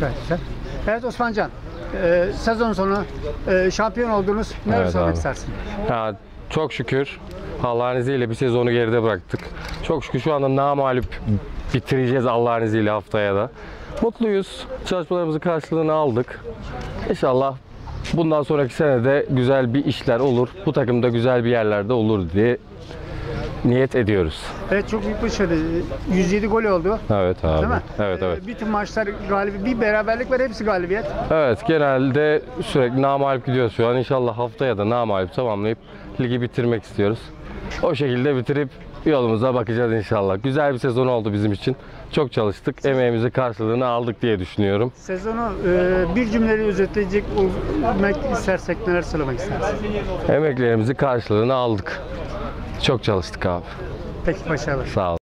Gayet güzel. Evet Osmancan, e, sezon sonu e, şampiyon oldunuz. Ne Evet söylemek istersin? Ya, çok şükür Allah'ın izniyle bir sezonu geride bıraktık. Çok şükür şu anda namalup bitireceğiz Allah'ın izniyle haftaya da. Mutluyuz. Çalışmalarımızın karşılığını aldık. İnşallah bundan sonraki sene de güzel bir işler olur. Bu takımda güzel bir yerlerde olur diye niyet ediyoruz. Evet çok büyük başarı. 107 gol oldu. Evet abi. Değil mi? Evet evet. bütün maçlar galibi, bir beraberlik var hepsi galibiyet. Evet genelde sürekli namalip gidiyoruz şu an. İnşallah haftaya da namalip tamamlayıp ligi bitirmek istiyoruz. O şekilde bitirip yolumuza bakacağız inşallah. Güzel bir sezon oldu bizim için. Çok çalıştık. Emeğimizin karşılığını aldık diye düşünüyorum. Sezonu e, bir cümleyle özetleyecek olmak istersek neler söylemek istersin? Emeklerimizin karşılığını aldık. Çok çalıştık abi. Peki başarılar. Sağ ol.